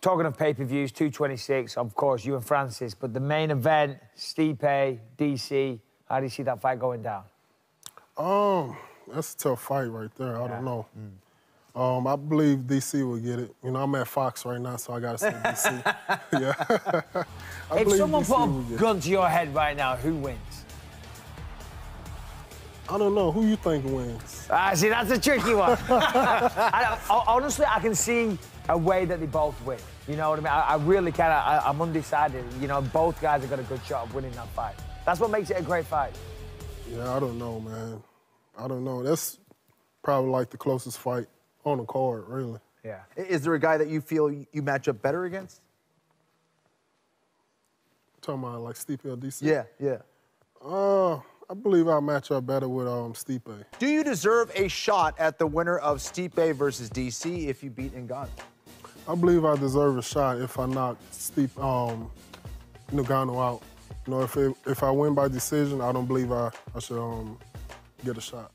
talking of pay-per-views, 226, of course, you and Francis, but the main event, Stipe, DC, how do you see that fight going down? Um, that's a tough fight right there. I don't know. Um, I believe DC will get it. You know, I'm at Fox right now, so I gotta say DC. yeah. If someone DC put a gun to your head right now, who wins? I don't know. Who you think wins? Ah, see, that's a tricky one. I, I- honestly, I can see a way that they both win. You know what I mean? I, I really can. I, I'm undecided. You know, both guys have got a good shot of winning that fight. That's what makes it a great fight. Yeah, I don't know, man. I don't know. That's probably like the closest fight on the card, really. Yeah. Is there a guy that you feel you match up better against? Talking about like Stipe or DC? Yeah, yeah. Uh, I believe I'll match up better with um, Stipe. Do you deserve a shot at the winner of Stipe versus DC if you beat Ngannou? I believe I deserve a shot if I knock Stipe, um, Ngannou out. You know, if, it, if I win by decision, I don't believe I, I should um, get a shot.